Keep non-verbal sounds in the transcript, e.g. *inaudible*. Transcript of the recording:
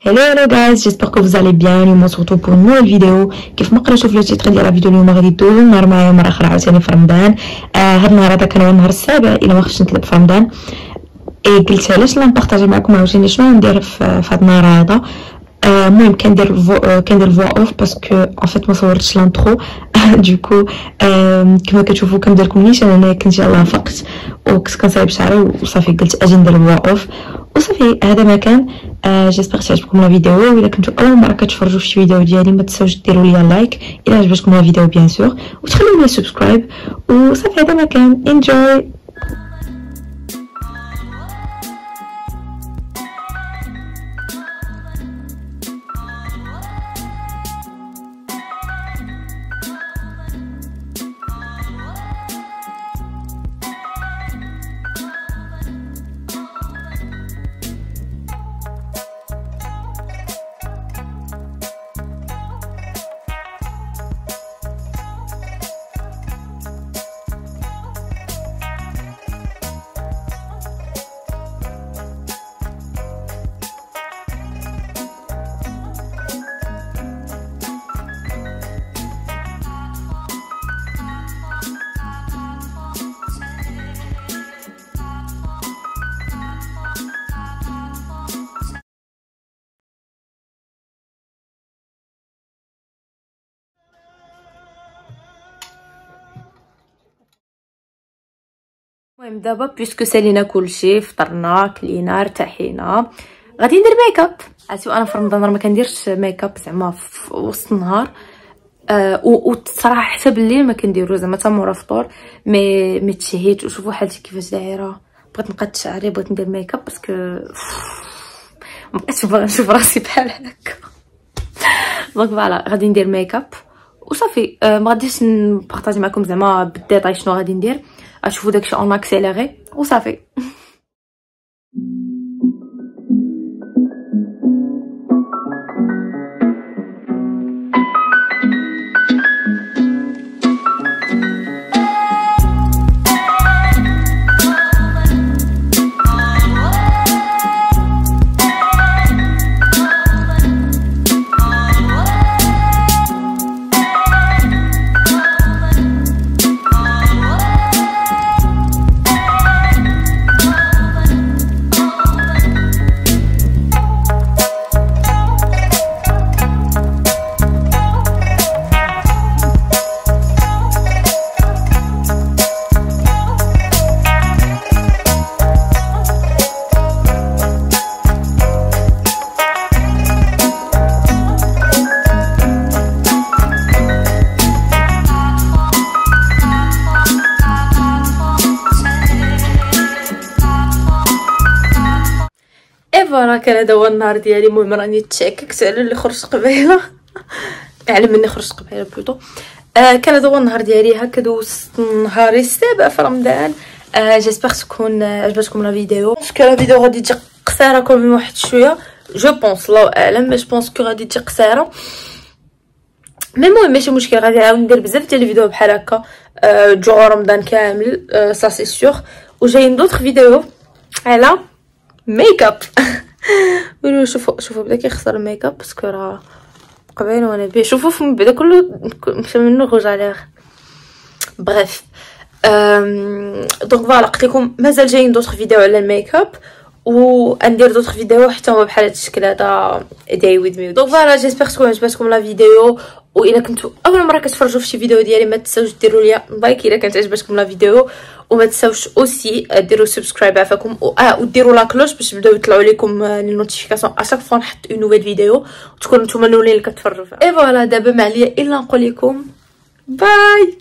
Hello hello guys, j'espère que vous bien. اليوم pour une nouvelle vidéo. كيف ما قريتو في le titre ديال الفيديو اليوم غادي دوزو النهار معايا مرة أخرى عاوتاني في رمضان. آه هاد النهار هذا كان هو النهار السابع الا ما خفتش نطلب في رمضان. اي قلت علاش لا نبارطاجي معكم عاوتاني شنو ندير في هاد النهار هذا. المهم كندير كندير voix off parce que en fait ما صورتش l'intro du coup كما كتشوفوا كنبدا لكم نيشان أنا كنت يلاه فقت وكنت كنصايب شعري وصافي قلت أجي ندير فوا اوف وصافي هذا ما كان j'espère تعجبكم la vidéo الا كنتو اول مره كتفرجوا في فيديو ديالي ما تنساوش ديروا لي like الا عجبتكم la vidéo bien sûr وتخليو لي subscribe وصافي هذا ما كان enjoy المهم دابا parce que سالينا كلشي فطرنا كلينا ارتاحينا. غادي ندير ميك اب عرفتي أنا في رمضان ما كنديرش ميك اب زعما في وسط النهار. آه وصراحه حتى بالليل ما كنديرو زعما حتى مورا الفطور مي مي تشهيت وشوفوا حالتي كيفاش دايرة. بغيت نقاد شعري بغيت ندير make-up parce que ما بقيتش باغا نشوف راسي بحال هكا. donc voilà غادي ندير ميك اب وصافي آه ما غاديش نبارطاجي معكم زعما بال détail شنو غادي ندير. غتشوفوا داكشي اون اكسيليري وصافي voilà كان هذا هو النهار ديالي المهم راني تشككت على اللي خرجت قبيلة. *laughs* على مني خرجت قبيلة ب l'auto آه كان هذا هو النهار ديالي هكا دوزت نهاري السابع في رمضان. آه j'espère تكون عجبتكم la vidéo parce que la vidéo غادي تجي قصيرة comme واحد شوية. je pense الله أعلم je pense que غادي تجي قصيرة. mais المهم ماشي مشكل غادي نعاود ندير بزاف ديال الفيديو بحال هكا. آه جو رمضان كامل سا سي سيغ وجايين d'autres vidéos على ميك اب *laughs* *laughs* ولو شوفوا شوفوا بدا كيخسر ال make-up parce que راه قبيل وأنا بيه شوفوا فمي بدا كله مشى mon rouge à lèvres donc voilà قلت لكم مازال جايين d'autres vidéos على الميك اب وندير d'autres vidéos حتى هما بحال هاد الشكل هذا day with me donc voilà j'espère تكون عجبتكم la vidéo والا كنتو أول مرة كتفرجوا في شي فيديو ديالي ما تنساوش ديروا لي like إلا كانت عجبتكم la vidéo وما تنساوش aussi ديروا subscribe عفاكم آه وديروا la cloche باش يبداو يطلعوا لكم les notifications à chaque fois نحط une nouvelle vidéo وتكونوا نتوما الأولين اللي كتفرجوا فيها. et voilà دابا ما عليا إلا نقول لكم bye